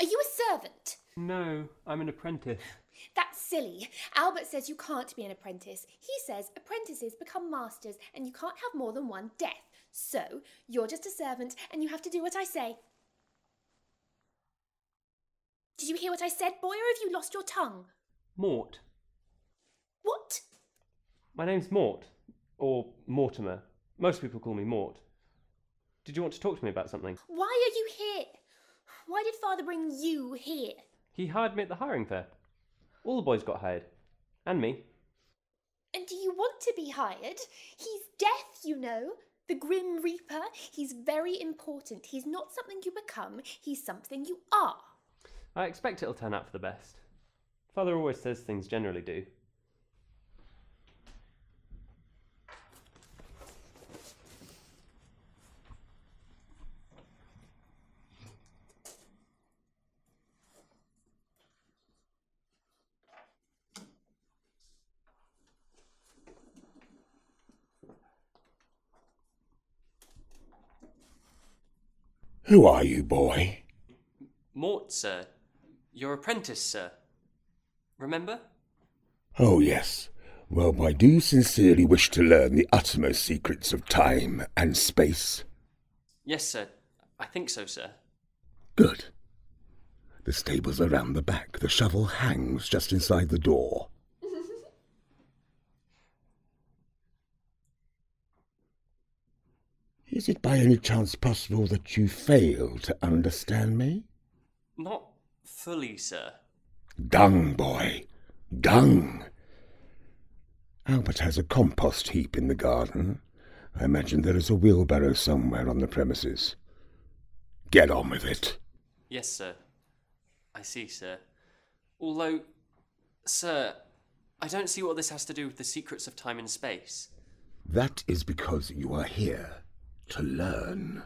Are you a servant? No, I'm an apprentice. That's silly. Albert says you can't be an apprentice. He says apprentices become masters and you can't have more than one death. So, you're just a servant and you have to do what I say. Did you hear what I said, boy, or have you lost your tongue? Mort. What? My name's Mort. Or Mortimer. Most people call me Mort. Did you want to talk to me about something? Why are you here? Why did father bring you here? He hired me at the hiring fair. All the boys got hired. And me. And do you want to be hired? He's death, you know. The Grim Reaper. He's very important. He's not something you become, he's something you are. I expect it'll turn out for the best. Father always says things generally do. Who are you, boy? Mort, sir. Your apprentice, sir. Remember? Oh, yes. Well, I do sincerely wish to learn the uttermost secrets of time and space. Yes, sir. I think so, sir. Good. The stable's around the back. The shovel hangs just inside the door. Is it by any chance possible that you fail to understand me? Not fully, sir. Dung, boy. Dung. Albert has a compost heap in the garden. I imagine there is a wheelbarrow somewhere on the premises. Get on with it. Yes, sir. I see, sir. Although, sir, I don't see what this has to do with the secrets of time and space. That is because you are here to learn.